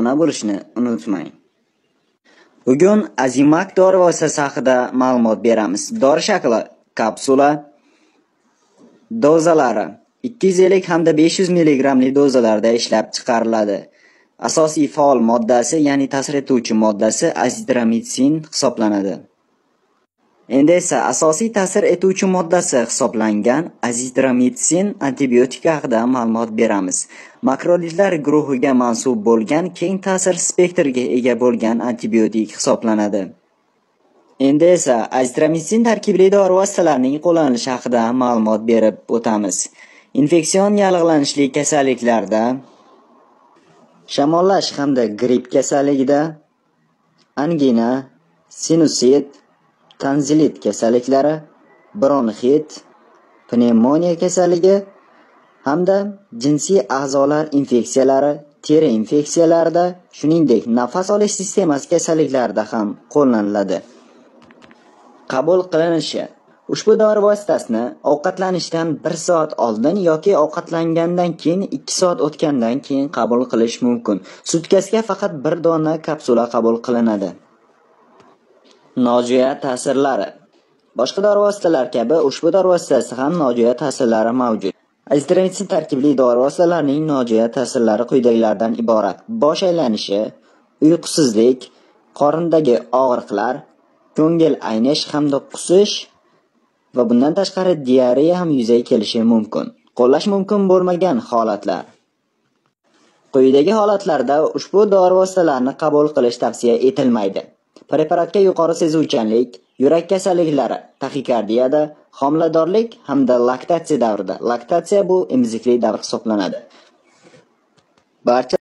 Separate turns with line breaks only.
obuna bo'lishni unutmang. Bugun Azimak dori vositasi haqida ma'lumot beramiz. Dori shakli kapsula dozalari 250 hamda 500 mg dozalarda ishlab chiqariladi. Asosiy faol moddasi, ya'ni ta'sir etuvchi moddasi azitromitsin hisoblanadi. Endi esa asosiy ta'sir etuvchi moddasi hisoblangan azitromitsin antibiotik haqida ma'lumot beramiz. Makrolidlar guruhiga mansub bo'lgan keng ta'sir spektriga ega bo'lgan antibiotik hisoblanadi. Endi esa azitromitsin tarkibli dori vositalarining qo'llanilishi haqida ma'lumot berib o'tamiz. Infeksion yallig'lanishli kasalliklarda, shamollash hamda gripp kasalligida, angina, sinusit, tanzilit kasalliklari, bronxit, pnevmoniya kasalligi hamda jinsiy a'zolar infeksiyalari, teri infeksiyalarida, shuningdek nafas olish sistemasi kasalliklarida ham qo'llaniladi. Qabul qilinishi Ushbu dori vositasini ovqatlanishdan 1 soat oldin yoki ovqatlangandan keyin 2 soat o'tgandan keyin qabul qilish mumkin. Sutkasiga faqat 1 dona kapsula qabul qilinadi. Nojo'ya ta'sirlari Boshqa dori vositalar kabi ushbu dori vositasi ham nojo'ya ta'sirlari mavjud. Azitromitsin tarkibli dori vositalarining nojo'ya ta'sirlari quyidagilardan iborat: bosh aylanishi, uyqusizlik, qorindagi og'riqlar, ko'ngil aynish hamda qusish va bundan tashqari diareya ham yuzaga kelishi mumkin. Qo'llash mumkin bo'lmagan holatlar. Quyidagi holatlarda ushbu dori vositalarini qabul qilish tavsiya etilmaydi. Preparatga yuqori sezuvchanlik, yurak kasalliklari, taxikardiyada, homiladorlik hamda laktatsiya davrida. Laktatsiya bu emizikli davr hisoblanadi. Barcha